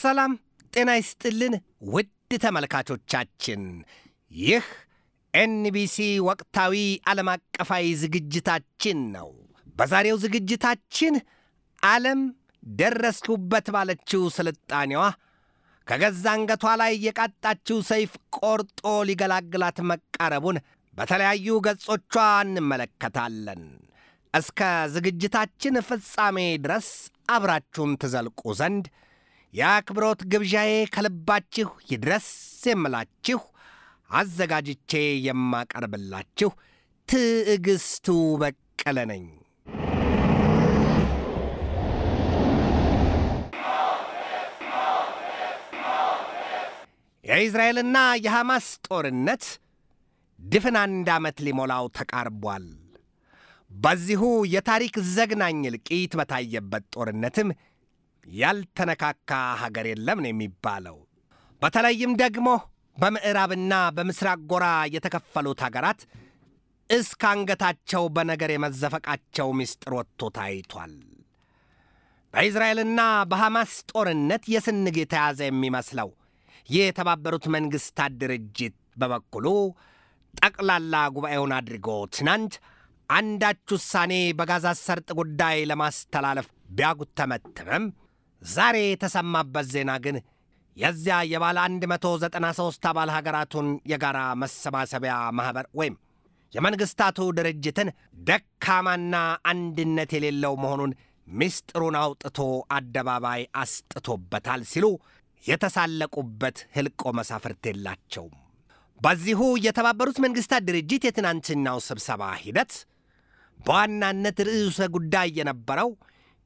ሰላም ጤና ይስጥልን ውድ ተመልካቾቻችን፣ ይህ ኤንቢሲ ወቅታዊ ዓለም አቀፋዊ ዝግጅታችን ነው። በዛሬው ዝግጅታችን ዓለም ደረስኩበት ባለችው ስልጣኔዋ ከገዛ አንገቷ ላይ የቃጣችው ሰይፍ ቆርጦ ሊገላግላት መቃረቡን በተለያዩ ገጾቿ እንመለከታለን። እስከ ዝግጅታችን ፍጻሜ ድረስ አብራችሁን ትዘልቁ ዘንድ የአክብሮት ግብዣዬ ከልባችሁ ይድረስ የምላችሁ አዘጋጅቼ የማቀርብላችሁ ትዕግስቱ በቀለ ነኝ። የእስራኤልና የሐማስ ጦርነት ድፍን አንድ ዓመት ሊሞላው ተቃርቧል። በዚሁ የታሪክ ዘግናኝ እልቂት በታየበት ጦርነትም ያልተነካካ ሀገር የለም ነው የሚባለው። በተለይም ደግሞ በምዕራብና በምስራቅ ጎራ የተከፈሉት ሀገራት እስከ አንገታቸው በነገር የመዘፈቃቸው ምስጢር ወጥቶ ታይቷል። በእስራኤልና በሐማስ ጦርነት የስንግ የተያዘ የሚመስለው የተባበሩት መንግሥታት ድርጅት በበኩሉ ጠቅላላ ጉባኤውን አድርጎ ትናንት አንዳች ውሳኔ በጋዛ ሰርጥ ጉዳይ ለማስተላለፍ ቢያጉተመትምም ዛሬ የተሰማበት ዜና ግን የዚያ የባለ 193 አባል ሀገራቱን የጋራ መሰባሰቢያ ማኅበር ወይም የመንግሥታቱ ድርጅትን ደካማና አንድነት የሌለው መሆኑን ምስጢሩን አውጥቶ አደባባይ አስጥቶበታል ሲሉ የተሳለቁበት ሕልቆ መሳፍርት የላቸውም። በዚሁ የተባበሩት መንግሥታት ድርጅት የትናንትናው ስብሰባ ሂደት በዋናነት ርዕሰ ጉዳይ የነበረው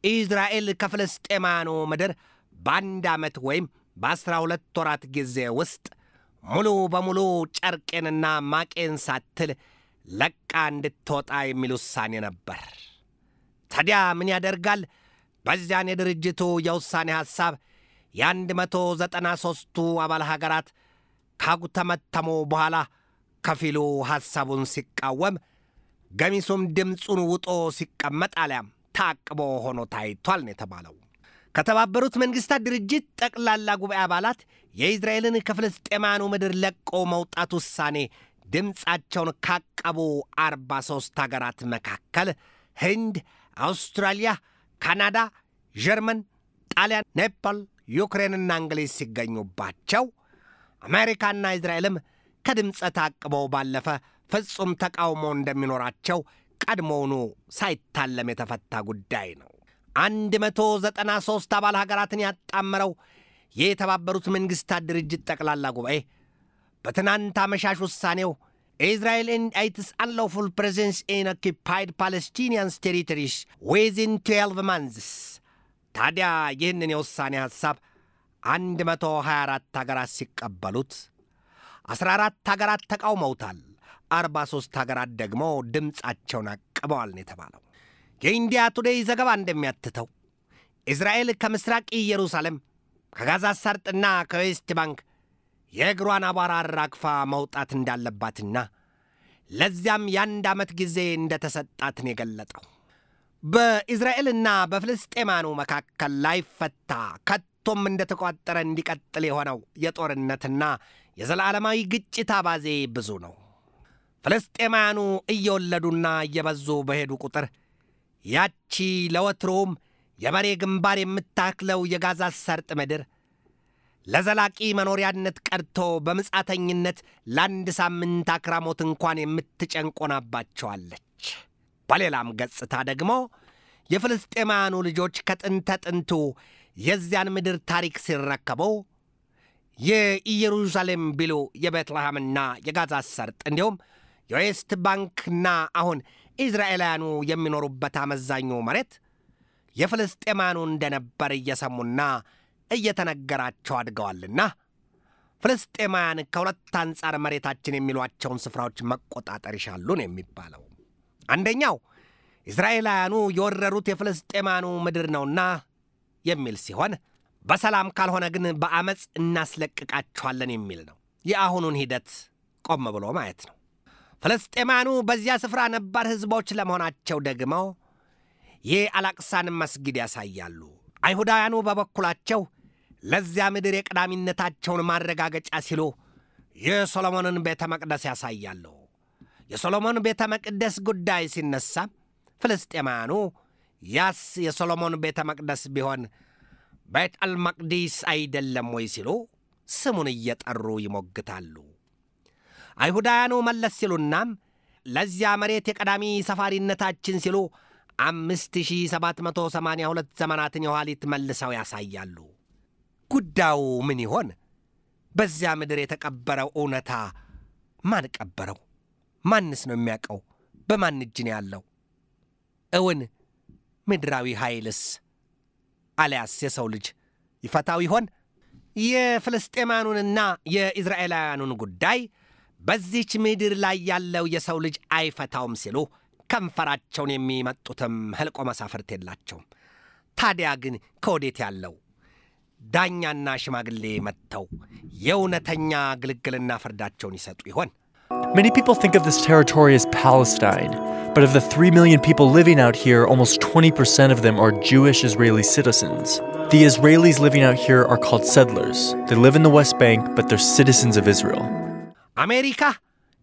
ኢዝራኤል ከፍልስጤማያኑ ምድር በአንድ ዓመት ወይም በአስራ ሁለት ወራት ጊዜ ውስጥ ሙሉ በሙሉ ጨርቄንና ማቄን ሳትል ለቃ እንድትወጣ የሚል ውሳኔ ነበር። ታዲያ ምን ያደርጋል፣ በዚያን የድርጅቱ የውሳኔ ሐሳብ የአንድ መቶ ዘጠና ሦስቱ አባል ሀገራት ካጉተመተሙ በኋላ ከፊሉ ሐሳቡን ሲቃወም፣ ገሚሱም ድምፁን ውጦ ሲቀመጥ አሊያም ታቅቦ ሆኖ ታይቷል ነው የተባለው። ከተባበሩት መንግሥታት ድርጅት ጠቅላላ ጉባኤ አባላት የኢዝራኤልን ከፍልስጤማያኑ ምድር ለቆ መውጣት ውሳኔ ድምፃቸውን ካቀቡ 43 ሀገራት መካከል ህንድ፣ አውስትራሊያ፣ ካናዳ፣ ጀርመን፣ ጣሊያን፣ ኔፓል፣ ዩክሬንና እንግሊዝ ሲገኙባቸው አሜሪካና እስራኤልም ከድምፀ ታቅበው ባለፈ ፍጹም ተቃውሞ እንደሚኖራቸው ቀድሞውኑ ሳይታለም የተፈታ ጉዳይ ነው። አንድ መቶ ዘጠና ሦስት አባል ሀገራትን ያጣመረው የተባበሩት መንግሥታት ድርጅት ጠቅላላ ጉባኤ በትናንት አመሻሽ ውሳኔው Israel end its unlawful presence in occupied Palestinian territories within 12 months ታዲያ ይህንን የውሳኔ ሐሳብ 124 ሀገራት ሲቀበሉት 14 ሀገራት ተቃውመውታል። 43 ሀገራት ደግሞ ድምፃቸውን አቅበዋል ነው የተባለው። የ India Today ዘገባ እንደሚያትተው እስራኤል ከምስራቅ ኢየሩሳሌም ከጋዛ ሰርጥና ከዌስት ባንክ የእግሯን አቧራ አራግፋ መውጣት እንዳለባትና ለዚያም የአንድ ዓመት ጊዜ እንደተሰጣትን የገለጠው በኢዝራኤልና በፍልስጤማኑ መካከል ላይፈታ ከቶም እንደተቋጠረ እንዲቀጥል የሆነው የጦርነትና የዘላለማዊ ግጭት አባዜ ብዙ ነው። ፍልስጤማያኑ እየወለዱና እየበዙ በሄዱ ቁጥር ያቺ ለወትሮውም የበሬ ግንባር የምታክለው የጋዛ ሰርጥ ምድር ለዘላቂ መኖሪያነት ቀርቶ በምጻተኝነት ለአንድ ሳምንት አክራሞት እንኳን የምትጨንቆናባቸዋለች። በሌላም ገጽታ ደግሞ የፍልስጤማውያኑ ልጆች ከጥንተ ጥንቱ የዚያን ምድር ታሪክ ሲረከበው የኢየሩሳሌም ቢሉ የቤትልሔምና የጋዛ ሰርጥ እንዲሁም የዌስት ባንክና አሁን ኢዝራኤላውያኑ የሚኖሩበት አመዛኙ መሬት የፍልስጤማኑ እንደነበር እየሰሙና እየተነገራቸው አድገዋልና ፍልስጤማውያን ከሁለት አንጻር መሬታችን የሚሏቸውን ስፍራዎች መቆጣጠር ይሻሉ ነው የሚባለው። አንደኛው እስራኤላውያኑ የወረሩት የፍልስጤማኑ ምድር ነውና የሚል ሲሆን በሰላም ካልሆነ ግን በአመፅ እናስለቅቃቸዋለን የሚል ነው። የአሁኑን ሂደት ቆም ብሎ ማየት ነው። ፍልስጤማያኑ በዚያ ስፍራ ነባር ሕዝቦች ለመሆናቸው ደግሞ የአላቅሳን መስጊድ ያሳያሉ። አይሁዳውያኑ በበኩላቸው ለዚያ ምድር የቀዳሚነታቸውን ማረጋገጫ ሲሉ የሶሎሞንን ቤተ መቅደስ ያሳያሉ። የሶሎሞን ቤተ መቅደስ ጉዳይ ሲነሳ ፍልስጤማውያኑ ያስ የሶሎሞን ቤተ መቅደስ ቢሆን ቤት አልመቅዲስ አይደለም ወይ ሲሉ ስሙን እየጠሩ ይሞግታሉ። አይሁዳውያኑ መለስ ሲሉናም ለዚያ መሬት የቀዳሚ ሰፋሪነታችን ሲሉ አምስት ሺህ ሰባት መቶ ሰማንያ ሁለት ዘመናትን የኋሊት መልሰው ያሳያሉ። ጉዳዩ ምን ይሆን? በዚያ ምድር የተቀበረው እውነታ ማን ቀበረው? ማንስ ነው የሚያውቀው? በማን እጅ ያለው? እውን ምድራዊ ኃይልስ አሊያስ የሰው ልጅ ይፈታው ይሆን? የፍልስጤማኑንና የኢዝራኤላውያኑን ጉዳይ በዚች ምድር ላይ ያለው የሰው ልጅ አይፈታውም ሲሉ ከንፈራቸውን የሚመጡትም ህልቆ መሳፍርት የላቸውም። ታዲያ ግን ከወዴት ያለው ዳኛና ሽማግሌ መጥተው የእውነተኛ ግልግልና ፍርዳቸውን ይሰጡ ይሆን? Many people think of this territory as Palestine, but of the 3 million people living out here, almost 20% of them are Jewish Israeli citizens. The Israelis living out here are called settlers. They live in the West Bank, but they're citizens of Israel. አሜሪካ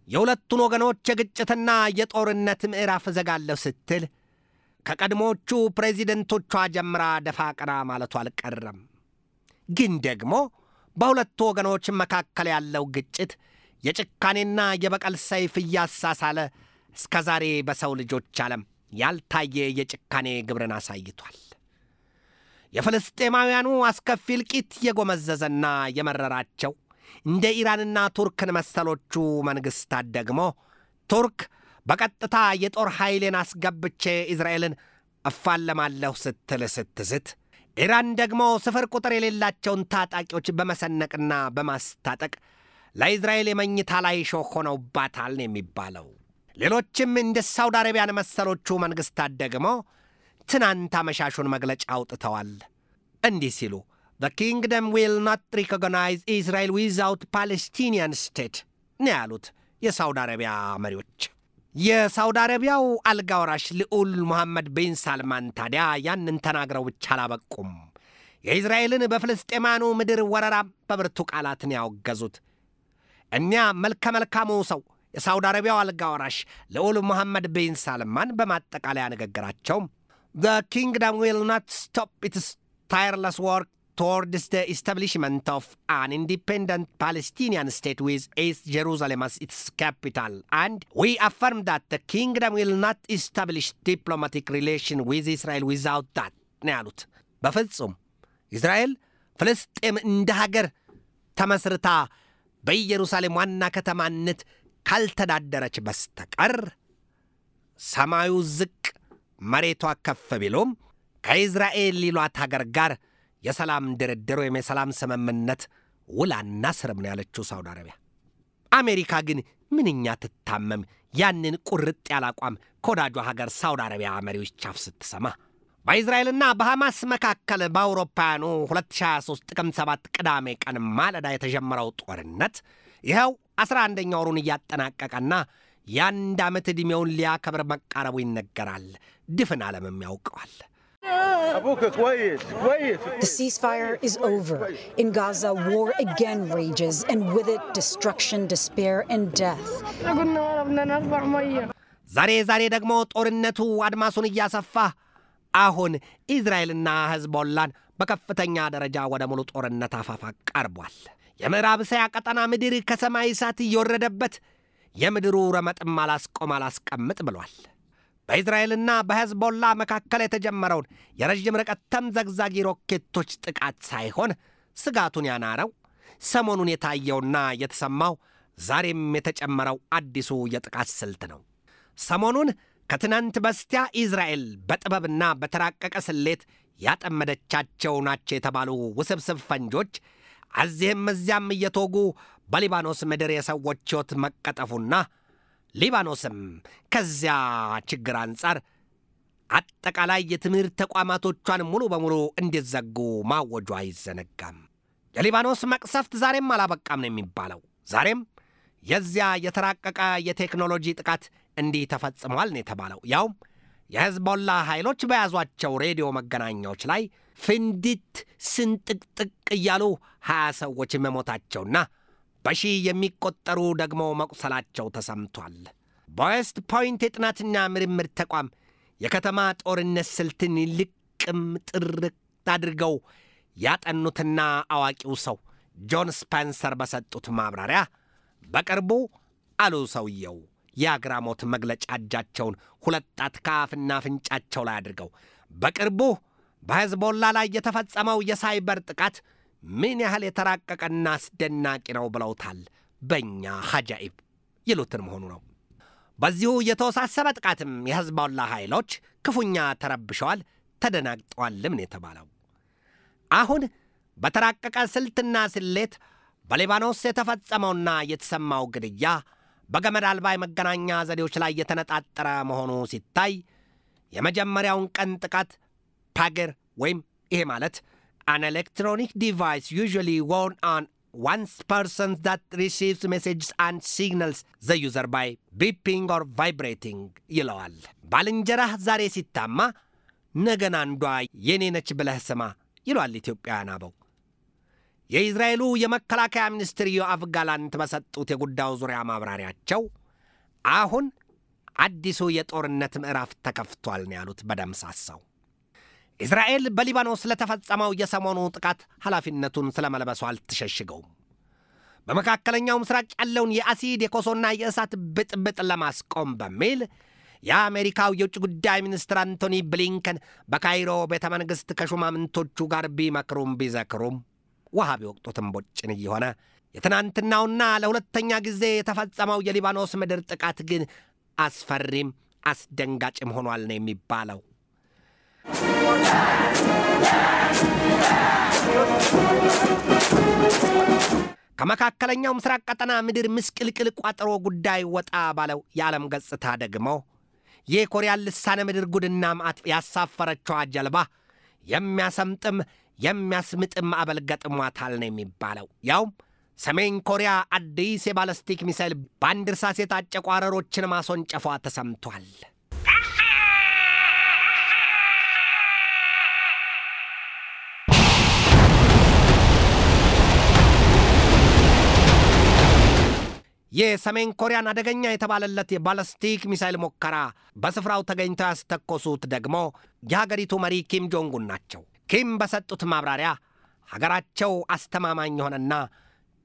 የሁለቱን ወገኖች የግጭትና የጦርነት ምዕራፍ እዘጋለሁ ስትል ከቀድሞዎቹ ፕሬዚደንቶቿ ጀምራ ደፋ ቀና ማለቱ አልቀረም። ግን ደግሞ በሁለቱ ወገኖች መካከል ያለው ግጭት የጭካኔና የበቀል ሰይፍ እያሳሳለ እስከ ዛሬ በሰው ልጆች ዓለም ያልታየ የጭካኔ ግብርን አሳይቷል። የፍልስጤማውያኑ አስከፊ እልቂት የጎመዘዘና የመረራቸው እንደ ኢራንና ቱርክን መሰሎቹ መንግሥታት ደግሞ ቱርክ በቀጥታ የጦር ኃይሌን አስገብቼ እስራኤልን እፋለማለሁ ስትል ስትዝት፣ ኢራን ደግሞ ስፍር ቁጥር የሌላቸውን ታጣቂዎች በመሰነቅና በማስታጠቅ ለእስራኤል የመኝታ ላይ ሾህ ሆነውባታል ነው የሚባለው። ሌሎችም እንደ ሳውዲ አረቢያን መሰሎቹ መንግሥታት ደግሞ ትናንት አመሻሹን መግለጫ አውጥተዋል። እንዲህ ሲሉ the kingdom will not recognize Israel without Palestinian state ነው ያሉት የሳውዲ አረቢያ መሪዎች። የሳውዲ አረቢያው አልጋ ወራሽ ልዑል ሙሐመድ ቢን ሳልማን ታዲያ ያንን ተናግረው ብቻ አላበቁም። የእስራኤልን በፍልስጤማኑ ምድር ወረራ በብርቱ ቃላትን ያወገዙት እኒያ መልከ መልካሙ ሰው የሳውዲ አረቢያው አልጋ ወራሽ ልዑል ሙሐመድ ቢን ሳልማን በማጠቃለያ ንግግራቸውም ዘ ኪንግደም ዊል ኖት ስቶፕ ኢትስ ታይርለስ ወርክ towards the establishment of an independent Palestinian state with East Jerusalem as its capital. And we affirm that the kingdom will not establish diplomatic relation with Israel without that. ነው ያሉት። በፍጹም እስራኤል ፍልስጤም እንደ ሀገር ተመስርታ በኢየሩሳሌም ዋና ከተማነት ካልተዳደረች በስተቀር ሰማዩ ዝቅ መሬቷ ከፍ ቢሎም ከኢዝራኤል ሊሏት ሀገር ጋር የሰላም ድርድር ወይም የሰላም ስምምነት ውል አናስርም ነው ያለችው ሳውዲ አረቢያ። አሜሪካ ግን ምንኛ ትታመም ያንን ቁርጥ ያለ አቋም ከወዳጇ ሀገር ሳውዲ አረቢያ መሪዎች ቻፍ ስትሰማ። በእስራኤልና በሐማስ መካከል በአውሮፓውያኑ 2023 ጥቅምት 7 ቅዳሜ ቀን ማለዳ የተጀመረው ጦርነት ይኸው 11ኛ ወሩን እያጠናቀቀና የአንድ ዓመት ዕድሜውን ሊያከብር መቃረቡ ይነገራል። ድፍን ዓለምም ያውቀዋል። The ceasefire is over. In Gaza, war again rages, and with it, ዛሬ ዛሬ ደግሞ ጦርነቱ አድማሱን እያሰፋ አሁን ኢዝራኤልና ሕዝቦላን በከፍተኛ ደረጃ ወደ ሙሉ ጦርነት አፋፋ ቀርቧል። የምዕራብ እስያ ቀጠና ምድር ከሰማይ እሳት እየወረደበት የምድሩ ረመጥም አላስቆም አላስቀምጥ ብሏል። በኢዝራኤልና በሕዝቦላ መካከል የተጀመረውን የረዥም ርቀት ተምዘግዛጊ ሮኬቶች ጥቃት ሳይሆን ስጋቱን ያናረው ሰሞኑን የታየውና የተሰማው ዛሬም የተጨመረው አዲሱ የጥቃት ስልት ነው። ሰሞኑን ከትናንት በስቲያ ኢዝራኤል በጥበብና በተራቀቀ ስሌት ያጠመደቻቸው ናቸው የተባሉ ውስብስብ ፈንጆች እዚህም እዚያም እየተወጉ በሊባኖስ ምድር የሰዎች ሕይወት መቀጠፉና ሊባኖስም ከዚያ ችግር አንጻር አጠቃላይ የትምህርት ተቋማቶቿን ሙሉ በሙሉ እንዲዘጉ ማወጇ አይዘነጋም። የሊባኖስ መቅሰፍት ዛሬም አላበቃም ነው የሚባለው። ዛሬም የዚያ የተራቀቀ የቴክኖሎጂ ጥቃት እንዲህ ተፈጽሟል ነው የተባለው። ያውም የሕዝቦላ ኃይሎች በያዟቸው ሬዲዮ መገናኛዎች ላይ ፍንድት ስንጥቅጥቅ እያሉ ሀያ ሰዎች መሞታቸውና በሺህ የሚቆጠሩ ደግሞ መቁሰላቸው ተሰምቷል። በዌስት ፖይንት የጥናትና ምርምር ተቋም የከተማ ጦርነት ስልትን ልቅም ጥርቅ አድርገው ያጠኑትና አዋቂው ሰው ጆን ስፔንሰር በሰጡት ማብራሪያ በቅርቡ አሉ ሰውየው የአግራሞት መግለጫ እጃቸውን ሁለት ጣት ከአፍና አፍንጫቸው ላይ አድርገው በቅርቡ በሕዝቦላ ላይ የተፈጸመው የሳይበር ጥቃት ምን ያህል የተራቀቀና አስደናቂ ነው ብለውታል። በእኛ ሐጃኢብ ይሉትን መሆኑ ነው። በዚሁ የተወሳሰበ ጥቃትም የሕዝቦላ ኃይሎች ክፉኛ ተረብሸዋል፣ ተደናግጠዋልም ነው የተባለው። አሁን በተራቀቀ ስልትና ስሌት በሊባኖስ የተፈጸመውና የተሰማው ግድያ በገመድ አልባ የመገናኛ ዘዴዎች ላይ የተነጣጠረ መሆኑ ሲታይ የመጀመሪያውን ቀን ጥቃት pager ወይም ይሄ ማለት an electronic device usually worn on one's person that receives messages and signals the user by beeping or vibrating ይለዋል። ባልንጀራህ ዛሬ ሲታማ ነገን አንዷ የኔ ነች ብለህ ስማ ይሏል ኢትዮጵያውያን አበው። የኢዝራኤሉ የመከላከያ ሚኒስትር ዮአፍ ጋላንት በሰጡት የጉዳዩ ዙሪያ ማብራሪያቸው አሁን አዲሱ የጦርነት ምዕራፍ ተከፍቷል ነው ያሉት በደምሳሳው። እስራኤል በሊባኖስ ለተፈጸመው የሰሞኑ ጥቃት ኃላፊነቱን ስለመልበሱ አልተሸሽገውም። በመካከለኛው ምስራቅ ያለውን የአሲድ የኮሶና የእሳት ብጥብጥ ለማስቆም በሚል የአሜሪካው የውጭ ጉዳይ ሚኒስትር አንቶኒ ብሊንከን በካይሮ ቤተ መንግሥት ከሹማምንቶቹ ጋር ቢመክሩም ቢዘክሩም ውሃ ቢወቅጡትም ቦጭን እየሆነ የትናንትናውና ለሁለተኛ ጊዜ የተፈጸመው የሊባኖስ ምድር ጥቃት ግን አስፈሪም አስደንጋጭም ሆኗል ነው የሚባለው። ከመካከለኛው ምስራቅ ቀጠና ምድር ምስቅልቅል ቋጠሮ ጉዳይ ወጣ ባለው የዓለም ገጽታ ደግሞ የኮሪያን ልሳነ ምድር ጉድና ማዕት ያሳፈረችዋ ጀልባ የሚያሰምጥም የሚያስምጥም ማዕበል ገጥሟታል ነው የሚባለው። ያውም ሰሜን ኮሪያ አዲስ የባለስቲክ ሚሳይል በአንድ እርሳስ የታጨቁ አረሮችን ማስወንጨፏ ተሰምቷል። የሰሜን ኮሪያን አደገኛ የተባለለት የባለስቲክ ሚሳይል ሙከራ በስፍራው ተገኝተው ያስተኮሱት ደግሞ የሀገሪቱ መሪ ኪም ጆንግ ኡን ናቸው። ኪም በሰጡት ማብራሪያ ሀገራቸው አስተማማኝ የሆነና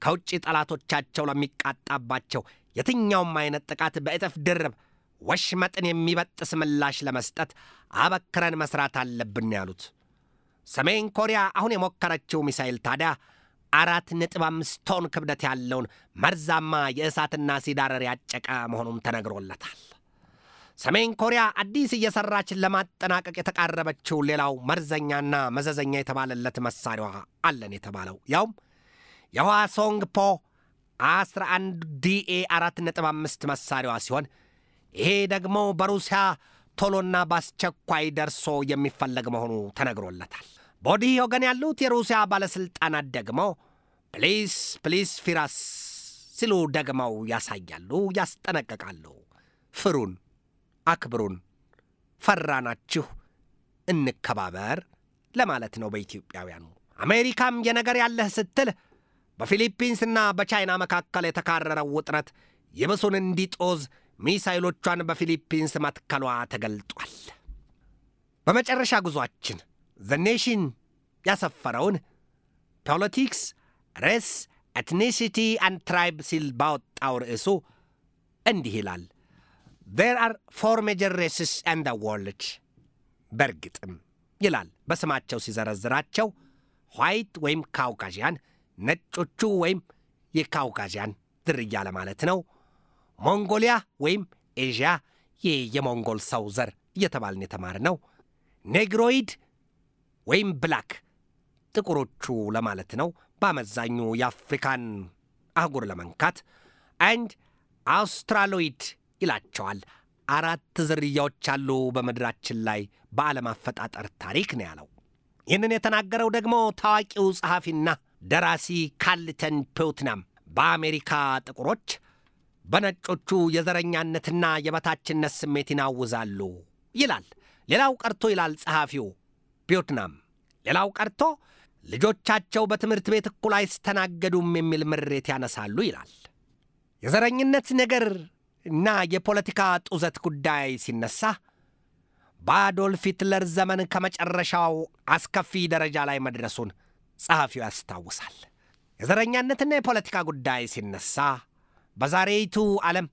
ከውጭ ጠላቶቻቸው ለሚቃጣባቸው የትኛውም አይነት ጥቃት በእጥፍ ድርብ ወሽመጥን የሚበጥስ ምላሽ ለመስጠት አበክረን መስራት አለብን ያሉት ሰሜን ኮሪያ አሁን የሞከረችው ሚሳይል ታዲያ አራት ነጥብ አምስት ቶን ክብደት ያለውን መርዛማ የእሳትና አሲድ አረር ያጨቀ መሆኑም ተነግሮለታል። ሰሜን ኮሪያ አዲስ እየሰራች ለማጠናቀቅ የተቃረበችው ሌላው መርዘኛና መዘዘኛ የተባለለት መሳሪያዋ አለን የተባለው ያውም የህዋሶንግ ፖ 11 ዲኤ 4.5 መሳሪያዋ ሲሆን ይሄ ደግሞ በሩሲያ ቶሎና በአስቸኳይ ደርሶ የሚፈለግ መሆኑ ተነግሮለታል። በወዲህ ወገን ያሉት የሩሲያ ባለሥልጣናት ደግሞ please please fear us ሲሉ ደግመው ያሳያሉ፣ ያስጠነቅቃሉ። ፍሩን፣ አክብሩን፣ ፈራናችሁ፣ እንከባበር ለማለት ነው በኢትዮጵያውያኑ። አሜሪካም የነገር ያለህ ስትል በፊሊፒንስና በቻይና መካከል የተካረረው ውጥረት ይብሱን እንዲጦዝ ሚሳይሎቿን በፊሊፒንስ መትከሏ ተገልጧል። በመጨረሻ ጉዟችን The Nation ያሰፈረውን politics race ethnicity and tribe ሲል ባወጣው ርዕሱ እንዲህ ይላል። there are four major races in the በእርግጥም ይላል በስማቸው ሲዘረዝራቸው white ወይም Caucasian፣ ነጮቹ ወይም የ Caucasian ዝርያ ለማለት ነው። Mongolian ወይም Asian፣ ይህ የሞንጎል ሰው ዘር እየተባልን የተማርነው። Negroid ወይም black ጥቁሮቹ ለማለት ነው። በአመዛኙ የአፍሪካን አህጉር ለመንካት and Australoid ይላቸዋል። አራት ዝርያዎች አሉ በምድራችን ላይ በዓለም አፈጣጠር ታሪክ ነው ያለው። ይህንን የተናገረው ደግሞ ታዋቂው ጸሐፊና ደራሲ ካርልተን ፑትናም በአሜሪካ ጥቁሮች በነጮቹ የዘረኛነትና የበታችነት ስሜት ይናውዛሉ ይላል። ሌላው ቀርቶ ይላል ጸሐፊው ቪየትናም ሌላው ቀርቶ ልጆቻቸው በትምህርት ቤት እኩል አይስተናገዱም የሚል ምሬት ያነሳሉ ይላል። የዘረኝነት ነገር እና የፖለቲካ ጡዘት ጉዳይ ሲነሳ በአዶልፍ ሂትለር ዘመን ከመጨረሻው አስከፊ ደረጃ ላይ መድረሱን ጸሐፊው ያስታውሳል። የዘረኛነትና የፖለቲካ ጉዳይ ሲነሳ በዛሬይቱ ዓለም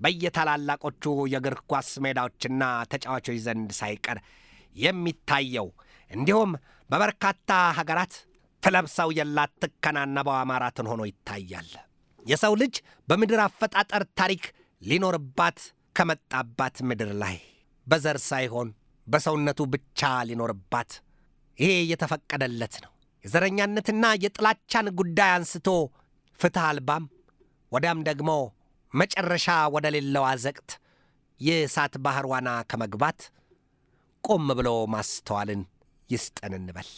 በየታላላቆቹ የእግር ኳስ ሜዳዎችና ተጫዋቾች ዘንድ ሳይቀር የሚታየው እንዲሁም በበርካታ ሀገራት ትለብሰው የላት ትከናነበው አማራትን ሆኖ ይታያል። የሰው ልጅ በምድር አፈጣጠር ታሪክ ሊኖርባት ከመጣባት ምድር ላይ በዘር ሳይሆን በሰውነቱ ብቻ ሊኖርባት ይሄ የተፈቀደለት ነው። የዘረኛነትና የጥላቻን ጉዳይ አንስቶ ፍትሕ አልባም ወዲያም ደግሞ መጨረሻ ወደ ሌለው አዘቅት የእሳት ባሕር ዋና ከመግባት ቆም ብሎ ማስተዋልን ይስጠን እንበል።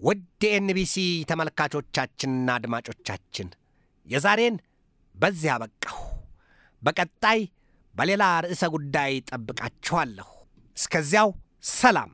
ውድ የኤንቢሲ ተመልካቾቻችንና አድማጮቻችን የዛሬን በዚያ አበቃሁ። በቀጣይ በሌላ ርዕሰ ጉዳይ ጠብቃችኋለሁ። እስከዚያው ሰላም።